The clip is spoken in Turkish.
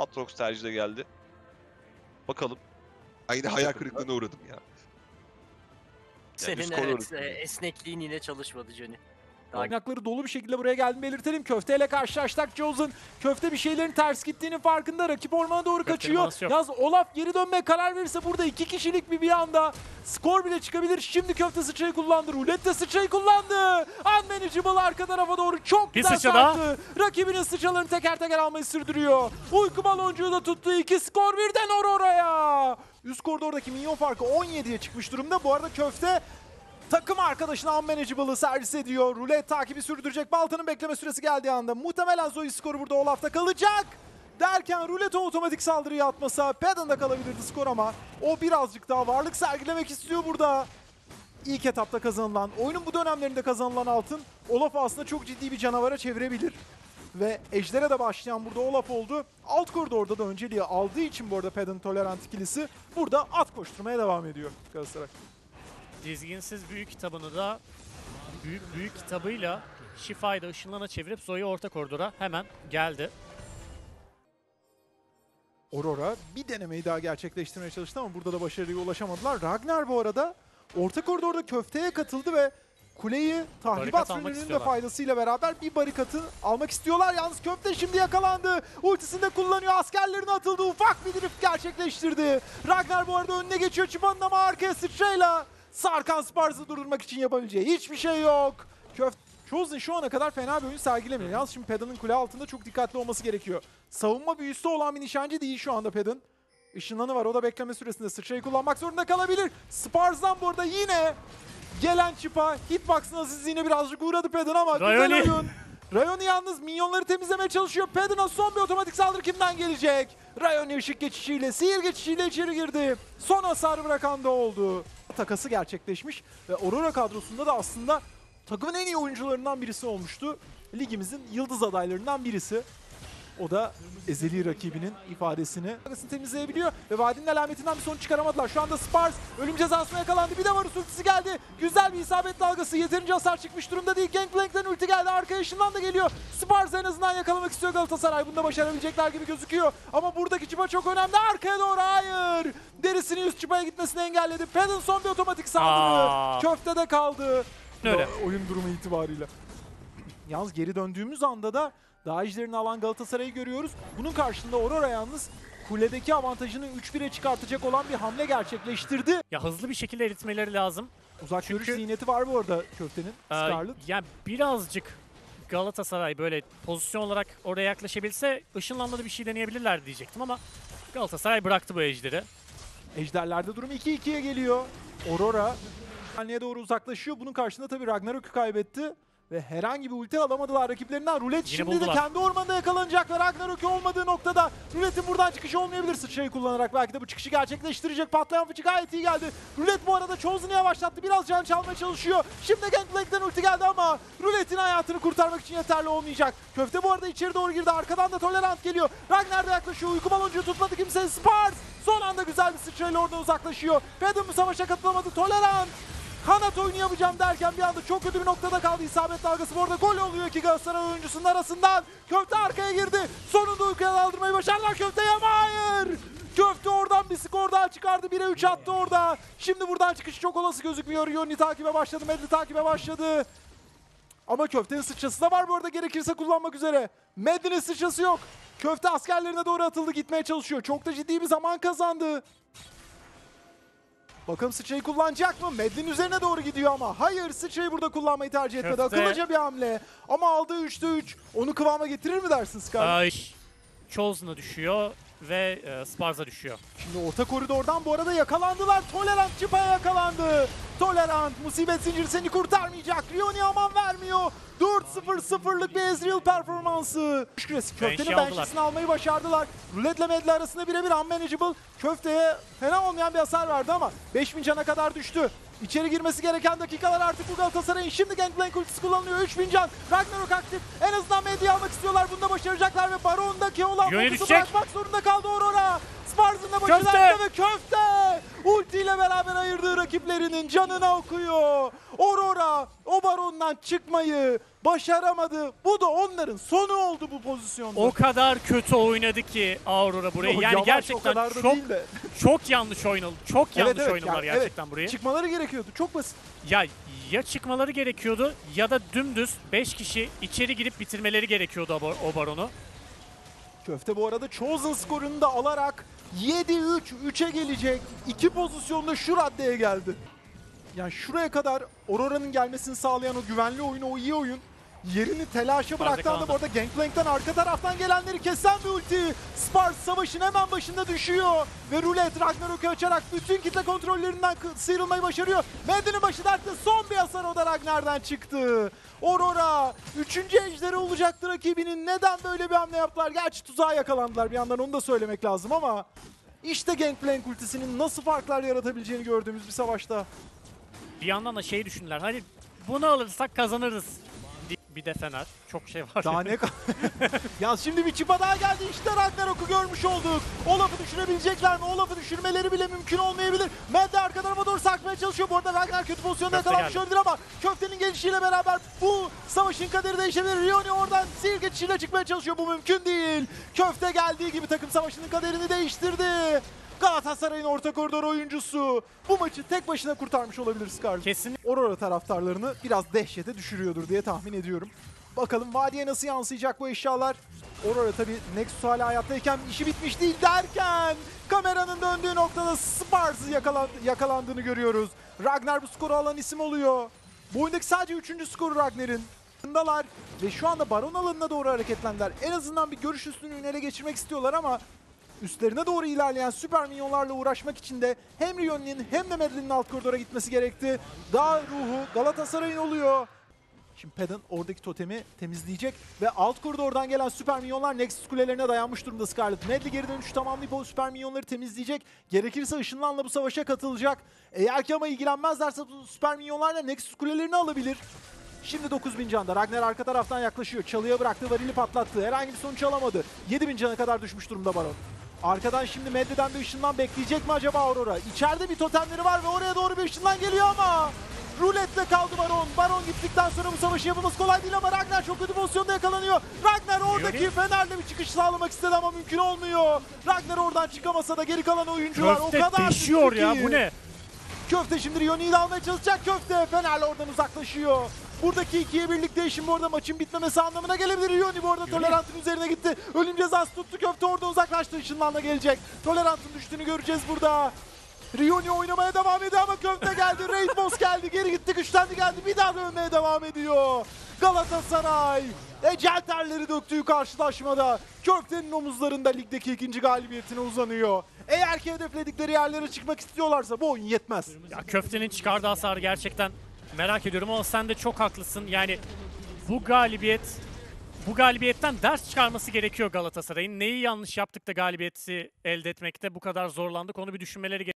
Atrox tercih de geldi. Bakalım. Aynı hayal kırıklığına uğradım ya. Senin skor evet, e, esnekliğin yine çalışmadı Johnny. Kaynakları dolu bir şekilde buraya geldiğini belirtelim. Köfte ile karşılaştık Jozen. Köfte bir şeylerin ters gittiğinin farkında. Rakip ormana doğru Köftenin kaçıyor. Yalnız Olaf geri dönmeye karar verirse burada iki kişilik bir bir anda skor bile çıkabilir. Şimdi köfte sıçrayı kullandı. Rulet de sıçrayı kullandı. Unmanageable arka tarafa doğru çok Bir güzel sarktı. Rakibinin sıçralarını teker teker almayı sürdürüyor. Uyku baloncuğu da tuttu. iki skor birden Aurora'ya. Üst koridordaki minyon farkı 17'ye çıkmış durumda. Bu arada köfte Takım arkadaşına unmanageable'ı servis ediyor. Rulet takibi sürdürecek. Baltanın bekleme süresi geldiği anda muhtemelen Zoe skoru burada Olaf'ta kalacak. Derken Rulet'e otomatik saldırıyı atmasa Pedon'da kalabilirdi skor ama o birazcık daha varlık sergilemek istiyor burada. İlk etapta kazanılan, oyunun bu dönemlerinde kazanılan altın Olaf aslında çok ciddi bir canavara çevirebilir. Ve Ejder'e de başlayan burada Olaf oldu. Alt koridorda da önceliği aldığı için bu arada Pedon tolerant ikilisi burada at koşturmaya devam ediyor Galatasaray. Dizginsiz büyük kitabını da büyük büyük kitabıyla Şifa'yı da ışınlana çevirip Zoe'yi orta koridora hemen geldi. Aurora bir denemeyi daha gerçekleştirmeye çalıştı ama burada da başarıya ulaşamadılar. Ragnar bu arada orta koridorda köfteye katıldı ve kuleyi tahribat ürününün de faydasıyla beraber bir barikatı almak istiyorlar. Yalnız köfte şimdi yakalandı. Ultisini de kullanıyor. Askerlerine atıldı. Ufak bir drift gerçekleştirdi. Ragnar bu arada önüne geçiyor Çıban'ın ama arkaya sıçrayla Sarkan Spars'ı durdurmak için yapabileceği hiçbir şey yok. Köfte Chosen şu ana kadar fena bir oyun sergilemiyor. Yalnız şimdi Pedon'un kule altında çok dikkatli olması gerekiyor. Savunma büyüsü olan bir nişancı değil şu anda Pedon. Işınlanı var. O da bekleme süresinde sıçrayı kullanmak zorunda kalabilir. Spars'dan bu arada yine gelen çıpa hitbox'ın azizliğine birazcık uğradı Pedon ama güzel Rayoni. oyun. Rayoni yalnız minyonları temizlemeye çalışıyor. Pedon'a son bir otomatik saldırı kimden gelecek? Rayoni ışık geçişiyle, sihir geçişiyle içeri girdi. Son hasarı bırakan da oldu. Takası gerçekleşmiş ve Aurora kadrosunda da aslında takımın en iyi oyuncularından birisi olmuştu. Ligimizin yıldız adaylarından birisi. O da ezeli rakibinin ifadesini temizleyebiliyor ve vadinin alametinden bir sonuç çıkaramadılar. Şu anda Spars ölüm cezasına yakalandı. Bir de var ultisi geldi. Güzel bir isabet dalgası. Yeterince hasar çıkmış durumda değil. Gangplank'ten ulti geldi. Arkaya ışından da geliyor. Spars en azından yakalamak istiyor Galatasaray. Bunu da başarabilecekler gibi gözüküyor. Ama buradaki çıpa çok önemli. Arkaya doğru hayır. Derisini üst çıpaya gitmesini engelledi. Pedon son bir otomatik saldırı. Köftede kaldı. Öyle. Oyun durumu itibariyle. Yalnız geri döndüğümüz anda da daha ejderini alan Galatasaray'ı görüyoruz. Bunun karşında Aurora yalnız kuledeki avantajını 3-1'e çıkartacak olan bir hamle gerçekleştirdi. Ya hızlı bir şekilde eritmeleri lazım. Uzak görüş Çünkü- zihniyeti var bu arada köftenin. Ee, Scarlet. yani birazcık Galatasaray böyle pozisyon olarak oraya yaklaşabilse ışınlanma da bir şey deneyebilirler diyecektim ama Galatasaray bıraktı bu ejderi. Ejderlerde durum 2-2'ye geliyor. Aurora anneye doğru uzaklaşıyor. Bunun karşında tabii Ragnarok'u kaybetti. Ve herhangi bir ulti alamadılar rakiplerinden. Rulet Yine şimdi de buldular. kendi ormanında yakalanacak ve Ragnarok'u olmadığı noktada Rulet'in buradan çıkışı olmayabilir. Sıçrayı kullanarak belki de bu çıkışı gerçekleştirecek. Patlayan fıçı gayet iyi geldi. Rulet bu arada Chosen'ı yavaşlattı. Biraz can çalmaya çalışıyor. Şimdi Gangplank'ten ulti geldi ama Rulet'in hayatını kurtarmak için yeterli olmayacak. Köfte bu arada içeri doğru girdi. Arkadan da Tolerant geliyor. Ragnar da yaklaşıyor. Uyku baloncuğu tutmadı kimse. Spars son anda güzel bir sıçrayla oradan uzaklaşıyor. Pedon bu savaşa katılamadı. Tolerant kanat oyunu yapacağım derken bir anda çok kötü bir noktada kaldı. İsabet dalgası bu arada gol oluyor ki Galatasaray oyuncusunun arasından. Köfte arkaya girdi. Sonunda uykuya daldırmayı başardılar Köfte'ye ama hayır. Köfte oradan bir skor daha çıkardı. 1'e 3 attı orada. Şimdi buradan çıkış çok olası gözükmüyor. Yoni takibe başladı. Medli takibe başladı. Ama köftenin sıçrası da var bu arada gerekirse kullanmak üzere. Medli'nin sıçrası yok. Köfte askerlerine doğru atıldı gitmeye çalışıyor. Çok da ciddi bir zaman kazandı. Bakalım sıçrayı kullanacak mı? Medlin üzerine doğru gidiyor ama. Hayır sıçrayı burada kullanmayı tercih etmedi. Köfte. Akıllıca bir hamle. Ama aldığı 3'te 3. Onu kıvama getirir mi dersin Scar? Ay, Chosen'a düşüyor ve e, Spars'a düşüyor. Şimdi orta koridordan bu arada yakalandılar. Tolerant çıpaya yakalandı. Tolerant musibet zinciri seni kurtarmayacak. Rioni aman vermiyor. 4-0-0'lık bir Ezreal performansı. Küresi köftenin bench'isini almayı başardılar. Ruletle Medli arasında birebir unmanageable. Köfteye fena olmayan bir hasar verdi ama 5000 cana kadar düştü. İçeri girmesi gereken dakikalar artık bu Galatasaray'ın. Şimdi Gangplank ultisi kullanılıyor. 3000 can. Ragnarok aktif. En azından Medli'yi almak istiyorlar. Bunu da başaracaklar ve Baron'daki olan fokusu bırakmak zorunda kaldı Aurora. Spars'ın da başı Köfte! dertte ve köfte! Ultiyle beraber ayırdığı rakiplerinin canına okuyor. Aurora o barondan çıkmayı başaramadı. Bu da onların sonu oldu bu pozisyonda. O kadar kötü oynadı ki Aurora burayı. Yok, Yani yavaş, gerçekten çok çok yanlış oynadı. Çok yanlış evet, oynadılar yani gerçekten burayı. Çıkmaları gerekiyordu. Çok basit. Ya ya çıkmaları gerekiyordu ya da dümdüz 5 kişi içeri girip bitirmeleri gerekiyordu o baronu. Köfte bu arada Chosen skorunu da alarak 7-3 3'e gelecek. İki pozisyonda şu raddeye geldi. Yani şuraya kadar Aurora'nın gelmesini sağlayan o güvenli oyun, o iyi oyun yerini telaşa bıraktı anda bu arada Gangplank'ten arka taraftan gelenleri kesen bir ulti. Spars savaşın hemen başında düşüyor. Ve Roulette Ragnarok'u açarak bütün kitle kontrollerinden sıyrılmayı başarıyor. Mendy'nin başı dertte son bir hasar o da Ragnar'dan çıktı. Aurora 3. ejderi olacaktı rakibinin. Neden böyle bir hamle yaptılar? Gerçi tuzağa yakalandılar bir yandan onu da söylemek lazım ama işte Gangplank ultisinin nasıl farklar yaratabileceğini gördüğümüz bir savaşta. Bir yandan da şey düşündüler. Hani bunu alırsak kazanırız. Bir de Fener. Çok şey var. Daha ne ya şimdi bir çipa daha geldi. İşte Ragnarok'u görmüş olduk. Olaf'ı düşürebilecekler mi? Olaf'ı düşürmeleri bile mümkün olmayabilir. Med de arka tarafa doğru sarkmaya çalışıyor. Bu arada Ragnar kötü pozisyonda yakalanmış olabilir ama köftenin gelişiyle beraber bu savaşın kaderi değişebilir. Rioni oradan sihir geçişiyle çıkmaya çalışıyor. Bu mümkün değil. Köfte geldiği gibi takım savaşının kaderini değiştirdi. Galatasaray'ın orta koridor oyuncusu bu maçı tek başına kurtarmış olabilir Scarlett. Kesin Aurora taraftarlarını biraz dehşete düşürüyordur diye tahmin ediyorum. Bakalım vadiye nasıl yansıyacak bu eşyalar. Aurora tabi Nexus hala hayattayken işi bitmiş değil derken kameranın döndüğü noktada Spars'ı yakalan, yakalandığını görüyoruz. Ragnar bu skoru alan isim oluyor. Bu oyundaki sadece 3. skoru Ragnar'ın. Ve şu anda baron alanına doğru hareketlendiler. En azından bir görüş üstünlüğünü ele geçirmek istiyorlar ama üstlerine doğru ilerleyen süper minyonlarla uğraşmak için de hem Rion'un hem de Medlin'in alt koridora gitmesi gerekti. Dağ ruhu Galatasaray'ın oluyor. Şimdi Pedon oradaki totemi temizleyecek ve alt koridordan gelen süper minyonlar Nexus kulelerine dayanmış durumda Scarlet. Medli geri dönüşü tamamlayıp o süper minyonları temizleyecek. Gerekirse ışınlanla bu savaşa katılacak. Eğer ki ama ilgilenmezlerse süper minyonlarla Nexus kulelerini alabilir. Şimdi 9000 canda. Ragnar arka taraftan yaklaşıyor. Çalıya bıraktı, varili patlattı. Herhangi bir sonuç alamadı. 7000 cana kadar düşmüş durumda Baron. Arkadan şimdi Medli'den bir ışınlan bekleyecek mi acaba Aurora? İçeride bir totemleri var ve oraya doğru bir ışınlan geliyor ama Rulette kaldı Baron. Baron gittikten sonra bu savaşı yapılması kolay değil ama Ragnar çok kötü pozisyonda yakalanıyor. Ragnar oradaki. Fener'le bir çıkış sağlamak istedi ama mümkün olmuyor. Ragnar oradan çıkamasa da geri kalan oyuncular o köfte kadar deşiyor düşük ya bu ne? Köfte şimdi Rioni'yi de almaya çalışacak Köfte. Fener'le oradan uzaklaşıyor. Buradaki ikiye birlik değişim bu arada maçın bitmemesi anlamına gelebilir. Rioni bu arada Tolerant'ın üzerine gitti. Ölüm cezası tuttu Köfte oradan uzaklaştı. Işınlanla gelecek. Tolerant'ın düştüğünü göreceğiz burada. Rioni oynamaya devam ediyor ama Köfte geldi. Rainbows geldi. Geri gitti güçlendi geldi. Bir daha dönmeye devam ediyor. Galatasaray. Ecel terleri döktüğü karşılaşmada Köfte'nin omuzlarında ligdeki ikinci galibiyetine uzanıyor. Eğer ki hedefledikleri yerlere çıkmak istiyorlarsa bu oyun yetmez. Ya köftenin çıkardığı hasarı gerçekten merak ediyorum ama sen de çok haklısın. Yani bu galibiyet bu galibiyetten ders çıkarması gerekiyor Galatasaray'ın. Neyi yanlış yaptık da galibiyeti elde etmekte bu kadar zorlandık onu bir düşünmeleri gerekiyor.